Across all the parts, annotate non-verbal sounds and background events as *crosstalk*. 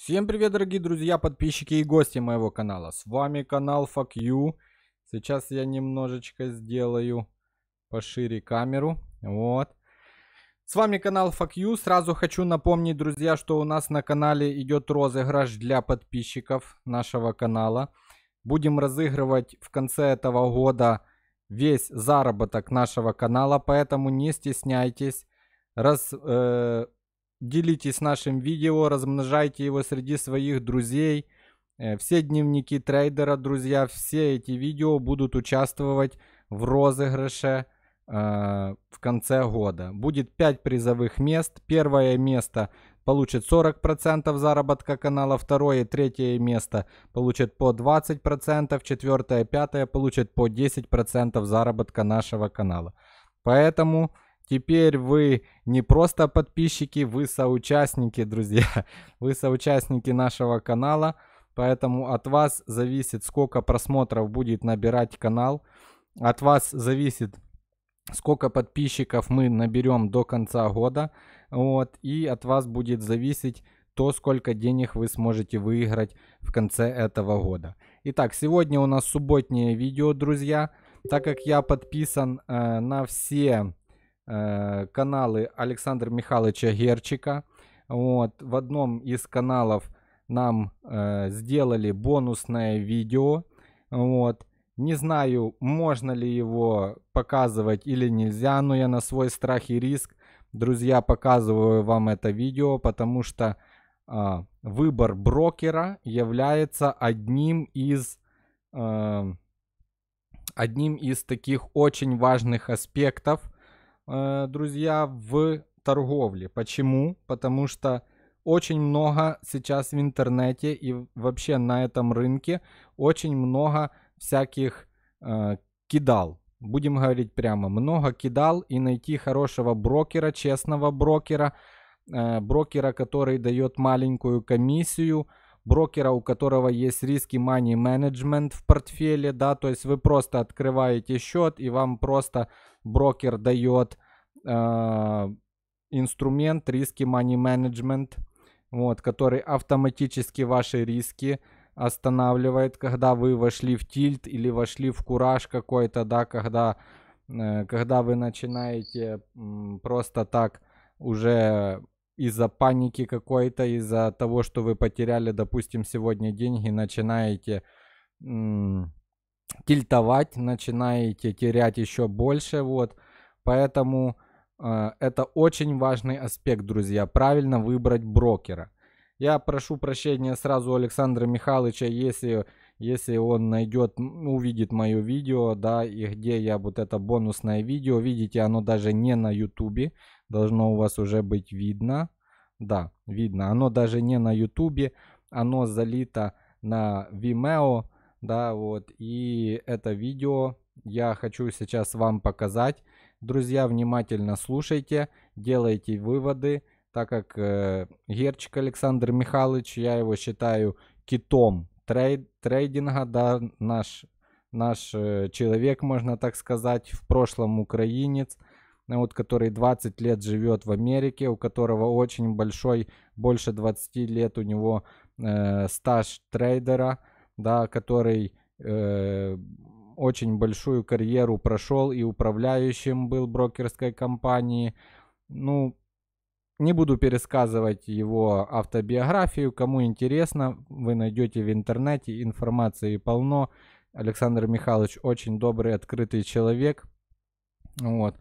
Всем привет, дорогие друзья, подписчики и гости моего канала. С вами канал Fuck You. Сейчас я немножечко сделаю пошире камеру. Вот. С вами канал Fuck You. Сразу хочу напомнить, друзья, что у нас на канале идет розыгрыш для подписчиков нашего канала. Будем разыгрывать в конце этого года весь заработок нашего канала, поэтому не стесняйтесь. Раз, э, делитесь нашим видео, размножайте его среди своих друзей. Э, все дневники трейдера, друзья, все эти видео будут участвовать в розыгрыше э, в конце года. Будет 5 призовых мест. Первое место получит 40% заработка канала, второе, третье место получит по 20%, четвертое, пятое получит по 10% заработка нашего канала. Поэтому Теперь вы не просто подписчики, вы соучастники, друзья. *laughs* Вы соучастники нашего канала. Поэтому от вас зависит, сколько просмотров будет набирать канал. От вас зависит, сколько подписчиков мы наберем до конца года. Вот, и от вас будет зависеть то, сколько денег вы сможете выиграть в конце этого года. Итак, сегодня у нас субботнее видео, друзья. Так как я подписан э, на все каналы Александра Михайловича Герчика. Вот, в одном из каналов нам э, сделали бонусное видео. Вот. Не знаю, можно ли его показывать или нельзя, но я на свой страх и риск, друзья, показываю вам это видео, потому что э, выбор брокера является одним из э, одним из таких очень важных аспектов Э, друзья, в торговле. Почему? Потому что очень много сейчас в интернете и вообще на этом рынке очень много всяких э, кидал. Будем говорить прямо, много кидал и найти хорошего брокера, честного брокера, э, брокера, который дает маленькую комиссию, брокера, у которого есть риски money management в портфеле, да, то есть вы просто открываете счет и вам просто брокер дает э, инструмент риски money management, вот, который автоматически ваши риски останавливает, когда вы вошли в тильт или вошли в кураж какой-то, да, когда, э, когда вы начинаете э, просто так уже из-за паники какой-то, из-за того, что вы потеряли, допустим, сегодня деньги, начинаете м- тильтовать, начинаете терять еще больше, вот. Поэтому э, это очень важный аспект, друзья, правильно выбрать брокера. Я прошу прощения сразу Александра Михайловича, если, если он найдет, увидит мое видео, да, и где я вот это бонусное видео, видите, оно даже не на ютубе, должно у вас уже быть видно. Да, видно. Оно даже не на ютубе, оно залито на Vimeo, да, вот. И это видео я хочу сейчас вам показать. Друзья, внимательно слушайте, делайте выводы, так как э, Герчик Александр Михайлович, я его считаю китом трейд, трейдинга, да, наш, наш э, человек, можно так сказать, в прошлом украинец, вот, который 20 лет живет в Америке, у которого очень большой, больше 20 лет у него э, стаж трейдера, да, который э, очень большую карьеру прошел и управляющим был брокерской компании. Ну, не буду пересказывать его автобиографию. Кому интересно, вы найдете в интернете, информации полно. Александр Михайлович очень добрый, открытый человек. Вот.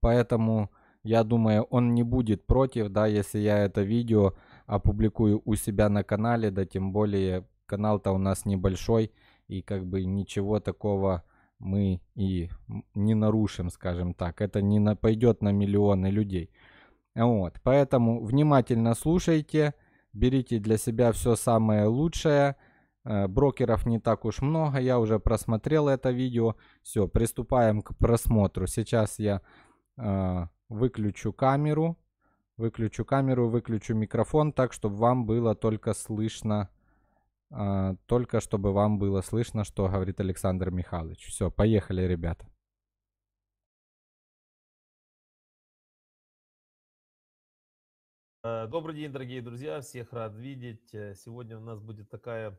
Поэтому я думаю, он не будет против, да, если я это видео опубликую у себя на канале, да тем более канал-то у нас небольшой, и как бы ничего такого мы и не нарушим, скажем так. Это не на, пойдет на миллионы людей. Вот, поэтому внимательно слушайте, берите для себя все самое лучшее. Э, брокеров не так уж много, я уже просмотрел это видео. Все, приступаем к просмотру. Сейчас я выключу камеру, выключу камеру, выключу микрофон так, чтобы вам было только слышно, э, только чтобы вам было слышно, что говорит Александр Михайлович. Все, поехали, ребята. Э, добрый день, дорогие друзья, всех рад видеть. Э, сегодня у нас будет такая,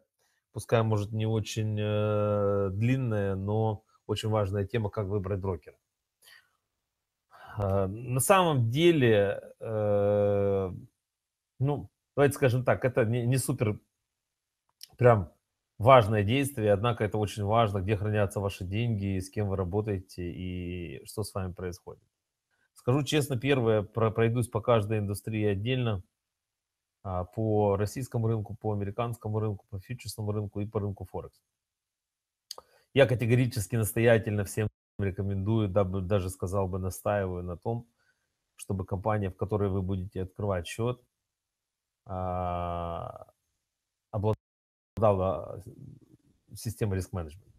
пускай, может, не очень э, длинная, но очень важная тема, как выбрать брокера. Э, на самом деле, э, ну, давайте скажем так, это не, супер прям важное действие, однако это очень важно, где хранятся ваши деньги, с кем вы работаете и что с вами происходит. Скажу честно, первое, пройдусь по каждой индустрии отдельно, а, по российскому рынку, по американскому рынку, по фьючерсному рынку и по рынку Форекс. Я категорически настоятельно всем рекомендую, даже сказал бы, настаиваю на том, чтобы компания, в которой вы будете открывать счет, а, обладала системой риск-менеджмента.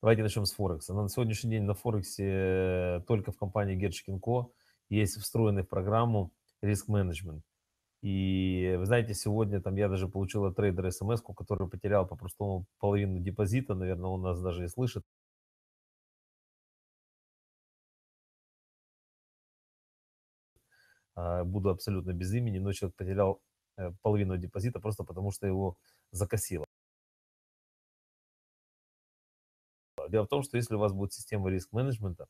Давайте начнем с Форекса. На сегодняшний день на Форексе э, только в компании Gershkin Co. есть встроенный в программу риск-менеджмент. И вы знаете, сегодня там я даже получил от трейдера смс который потерял по-простому половину депозита, наверное, он нас даже и слышит. Буду абсолютно без имени, но человек потерял э, половину депозита просто потому, что его закосило. Дело в том, что если у вас будет система риск-менеджмента,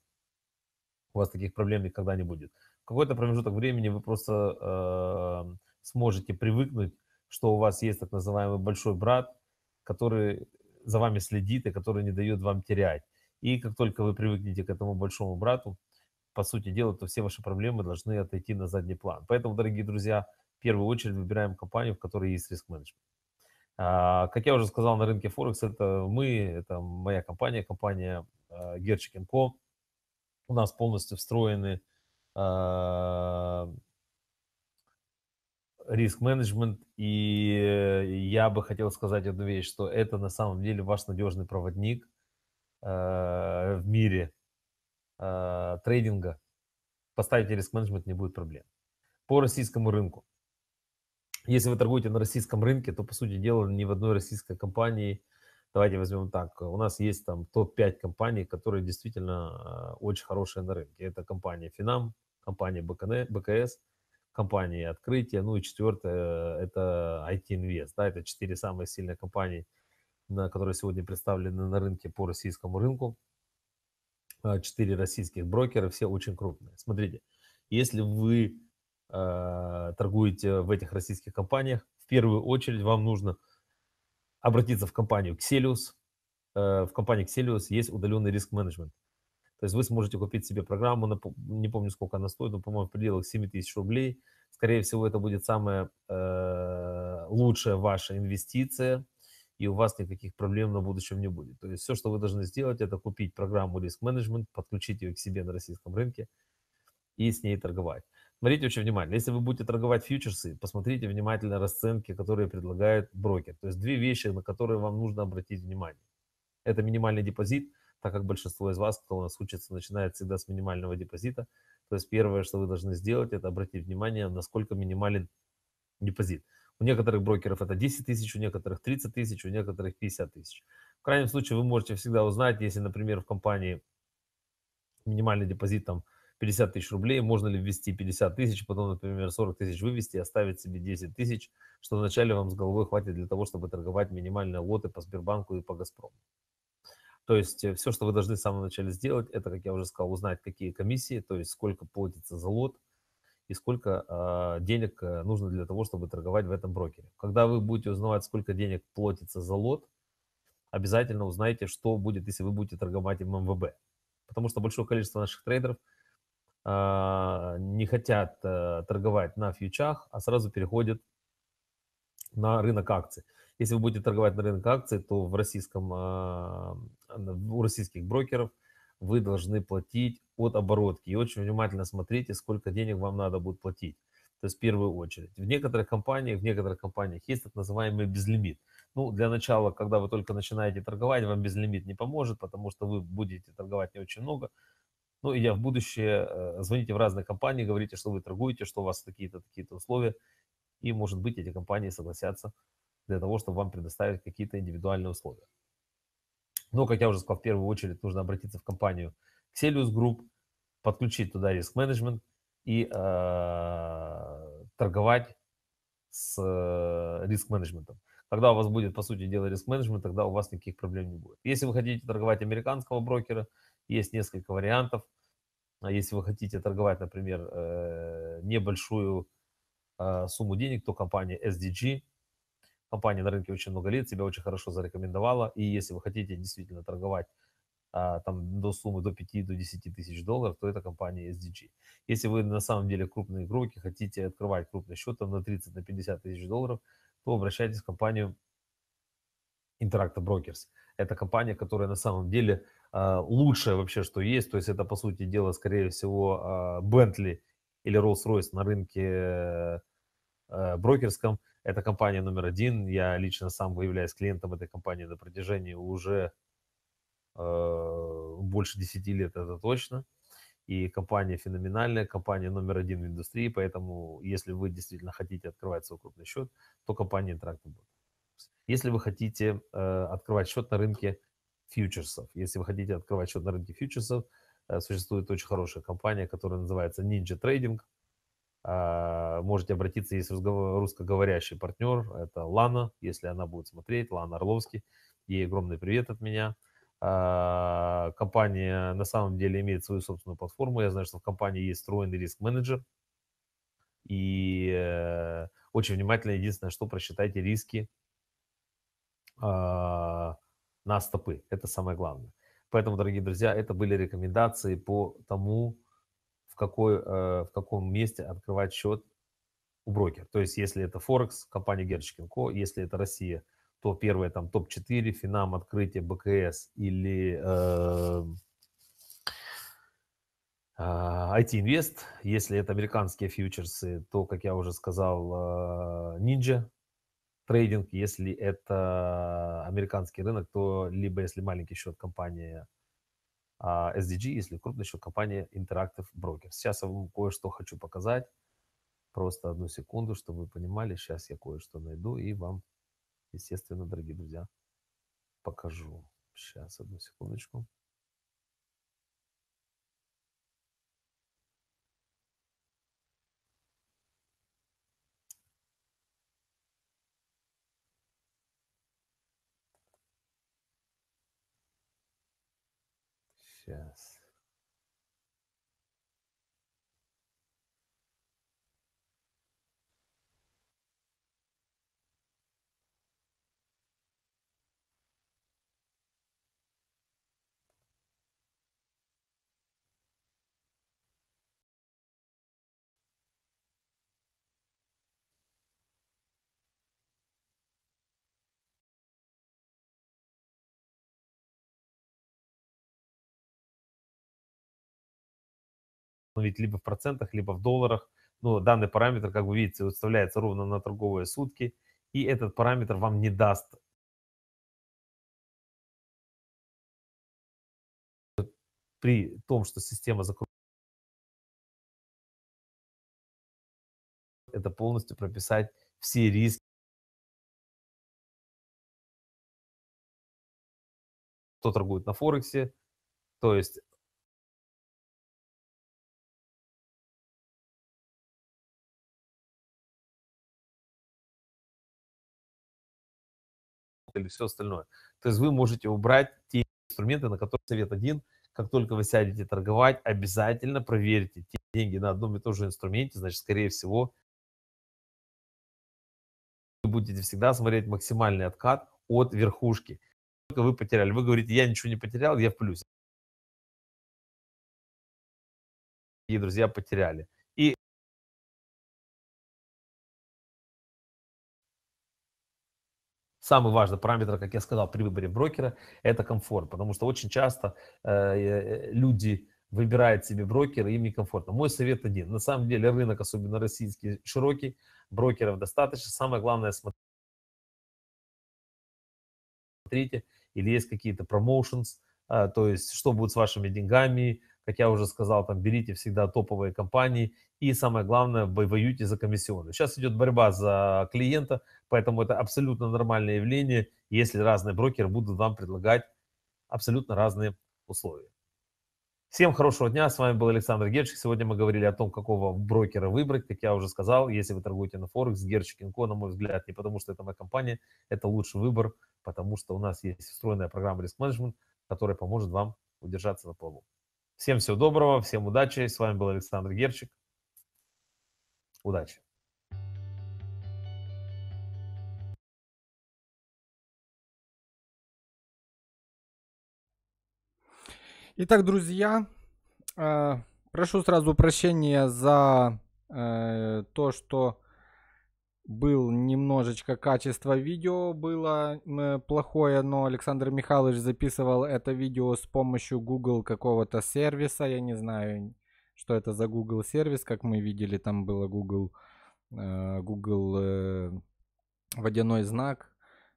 у вас таких проблем никогда не будет. В какой-то промежуток времени вы просто э, сможете привыкнуть, что у вас есть так называемый большой брат, который за вами следит и который не дает вам терять. И как только вы привыкнете к этому большому брату, по сути дела, то все ваши проблемы должны отойти на задний план. Поэтому, дорогие друзья, в первую очередь выбираем компанию, в которой есть риск-менеджмент. А, как я уже сказал, на рынке Форекс это мы, это моя компания, компания а, Co. У нас полностью встроены а, риск-менеджмент, и я бы хотел сказать одну вещь, что это на самом деле ваш надежный проводник в мире трейдинга. Поставите риск-менеджмент, не будет проблем. По российскому рынку. Если вы торгуете на российском рынке, то, по сути дела, ни в одной российской компании, давайте возьмем так, у нас есть там топ-5 компаний, которые действительно а, очень хорошие на рынке. Это компания Финам, компания БКС, компания Открытие, ну и четвертое, это IT Invest, да, это четыре самые сильные компании, на, которые сегодня представлены на рынке по российскому рынку. А, четыре российских брокера, все очень крупные. Смотрите, если вы э, торгуете в этих российских компаниях, в первую очередь вам нужно обратиться в компанию Xelius. Э, в компании Xelius есть удаленный риск-менеджмент. То есть вы сможете купить себе программу, на, не помню, сколько она стоит, но, по-моему, в пределах 7 тысяч рублей. Скорее всего, это будет самая э, лучшая ваша инвестиция, и у вас никаких проблем на будущем не будет. То есть все, что вы должны сделать, это купить программу риск-менеджмент, подключить ее к себе на российском рынке и с ней торговать. Смотрите очень внимательно. Если вы будете торговать фьючерсы, посмотрите внимательно расценки, которые предлагает брокер. То есть две вещи, на которые вам нужно обратить внимание. Это минимальный депозит, так как большинство из вас, кто у нас учится, начинает всегда с минимального депозита. То есть первое, что вы должны сделать, это обратить внимание, насколько минимален депозит. У некоторых брокеров это 10 тысяч, у некоторых 30 тысяч, у некоторых 50 тысяч. В крайнем случае вы можете всегда узнать, если, например, в компании минимальный депозит там 50 тысяч рублей, можно ли ввести 50 тысяч, потом, например, 40 тысяч вывести и оставить себе 10 тысяч, что вначале вам с головой хватит для того, чтобы торговать минимальные лоты по Сбербанку и по Газпрому. То есть э, все, что вы должны в самом начале сделать, это, как я уже сказал, узнать, какие комиссии, то есть сколько платится за лот и сколько э, денег э, нужно для того, чтобы торговать в этом брокере. Когда вы будете узнавать, сколько денег платится за лот, обязательно узнайте, что будет, если вы будете торговать в МВБ. Потому что большое количество наших трейдеров – а, не хотят э, торговать на фьючах, а сразу переходят на рынок акций. Если вы будете торговать на рынок акций, то в российском, а, у российских брокеров вы должны платить от оборотки. И очень внимательно смотрите, сколько денег вам надо будет платить. То есть в первую очередь. В некоторых компаниях, в некоторых компаниях есть так называемый безлимит. Ну, для начала, когда вы только начинаете торговать, вам безлимит не поможет, потому что вы будете торговать не очень много. Ну, идя в будущее, э, звоните в разные компании, говорите, что вы торгуете, что у вас такие-то, такие-то условия, и, может быть, эти компании согласятся для того, чтобы вам предоставить какие-то индивидуальные условия. Но, как я уже сказал, в первую очередь нужно обратиться в компанию Xelius Group, подключить туда риск-менеджмент и э, торговать с э, риск-менеджментом. Когда у вас будет, по сути дела, риск-менеджмент, тогда у вас никаких проблем не будет. Если вы хотите торговать американского брокера, есть несколько вариантов. А если вы хотите торговать, например, э, небольшую а, сумму денег, то компания SDG, компания на рынке очень много лет, себя очень хорошо зарекомендовала. И если вы хотите действительно торговать а, там до суммы до 5 до 10 тысяч долларов, то это компания SDG. Если вы на самом деле крупные игроки, хотите открывать крупный счет там, на 30 на 50 тысяч долларов, то обращайтесь в компанию Interactive Brokers. Это компания, которая на самом деле э, лучшая вообще, что есть. То есть это, по сути дела, скорее всего, э, Bentley или Rolls-Royce на рынке э, брокерском. Это компания номер один. Я лично сам являюсь клиентом этой компании на протяжении уже э, больше 10 лет, это точно. И компания феноменальная, компания номер один в индустрии, поэтому если вы действительно хотите открывать свой крупный счет, то компания Interactive. Если вы хотите э, открывать счет на рынке фьючерсов, если вы хотите открывать счет на рынке фьючерсов, э, существует очень хорошая компания, которая называется Ninja Trading – можете обратиться, есть русскоговорящий партнер, это Лана, если она будет смотреть, Лана Орловский, ей огромный привет от меня. А, компания на самом деле имеет свою собственную платформу, я знаю, что в компании есть встроенный риск-менеджер, и э, очень внимательно, единственное, что просчитайте риски а, на стопы, это самое главное. Поэтому, дорогие друзья, это были рекомендации по тому, какой, э, в каком месте открывать счет у брокера. То есть, если это Форекс, компания Герчикин Ко, если это Россия, то первое там топ-4, Финам, Открытие, БКС или э, IT а, Invest. Если это американские фьючерсы, то, как я уже сказал, э, Ninja трейдинг. Если это американский рынок, то либо если маленький счет компания SDG, если крупный счет компания Interactive Brokers. Сейчас я вам кое-что хочу показать. Просто одну секунду, чтобы вы понимали. Сейчас я кое-что найду и вам, естественно, дорогие друзья, покажу. Сейчас, одну секундочку. Сейчас. Установить либо в процентах, либо в долларах. Но данный параметр, как вы видите, выставляется ровно на торговые сутки. И этот параметр вам не даст при том, что система закрутится, это полностью прописать все риски, кто торгует на Форексе, то есть или все остальное. То есть вы можете убрать те инструменты, на которые совет один, как только вы сядете торговать, обязательно проверьте те деньги на одном и том же инструменте, значит, скорее всего, вы будете всегда смотреть максимальный откат от верхушки. Только вы потеряли. Вы говорите, я ничего не потерял, я в плюсе. И друзья потеряли. Самый важный параметр, как я сказал, при выборе брокера – это комфорт, потому что очень часто э, э люди выбирают себе брокера, им некомфортно. Мой совет один. На самом деле рынок, особенно российский, широкий, брокеров достаточно. Самое главное – смотрите, или есть какие-то промоушенс, э, то есть что будет с вашими деньгами, как я уже сказал, там берите всегда топовые компании и самое главное, воюйте за комиссионные. Сейчас идет борьба за клиента, поэтому это абсолютно нормальное явление, если разные брокеры будут вам предлагать абсолютно разные условия. Всем хорошего дня, с вами был Александр Герчик. Сегодня мы говорили о том, какого брокера выбрать. Как я уже сказал, если вы торгуете на Форекс, Герчик Инко, на мой взгляд, не потому что это моя компания, это лучший выбор, потому что у нас есть встроенная программа риск менеджмент, которая поможет вам удержаться на плаву. Всем всего доброго, всем удачи. С вами был Александр Герчик. Удачи! Итак, друзья, э, прошу сразу прощения за э, то, что был немножечко качество видео было э, плохое, но Александр Михайлович записывал это видео с помощью Google какого-то сервиса, я не знаю, что это за Google сервис, как мы видели, там было Google, Google водяной знак,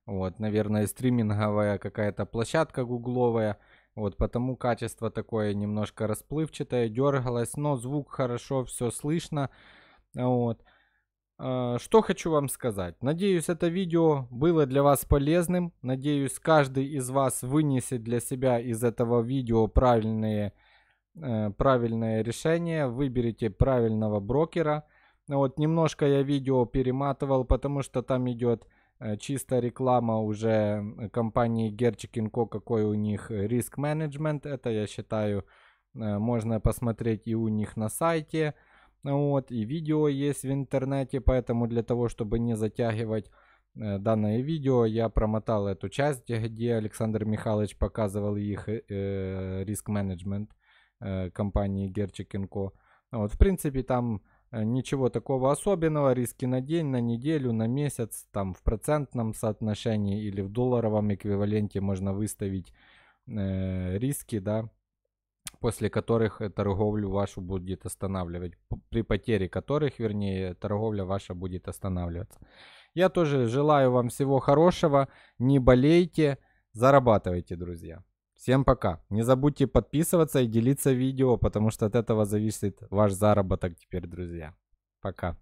вот, наверное, стриминговая какая-то площадка гугловая, вот, потому качество такое немножко расплывчатое, дергалось, но звук хорошо, все слышно. Вот. А, что хочу вам сказать. Надеюсь, это видео было для вас полезным. Надеюсь, каждый из вас вынесет для себя из этого видео правильные, э, правильное решение. Выберите правильного брокера. Вот немножко я видео перематывал, потому что там идет Э, чисто реклама уже компании Gerchik Co, какой у них риск менеджмент. Это, я считаю, э, можно посмотреть и у них на сайте. Вот, и видео есть в интернете, поэтому для того, чтобы не затягивать э, данное видео, я промотал эту часть, где Александр Михайлович показывал их э, риск менеджмент э, компании Co. Вот, в принципе, там Э, ничего такого особенного, риски на день, на неделю, на месяц, там в процентном соотношении или в долларовом эквиваленте можно выставить э, риски, да, после которых торговлю вашу будет останавливать, при потере которых, вернее, торговля ваша будет останавливаться. Я тоже желаю вам всего хорошего, не болейте, зарабатывайте, друзья. Всем пока. Не забудьте подписываться и делиться видео, потому что от этого зависит ваш заработок теперь, друзья. Пока.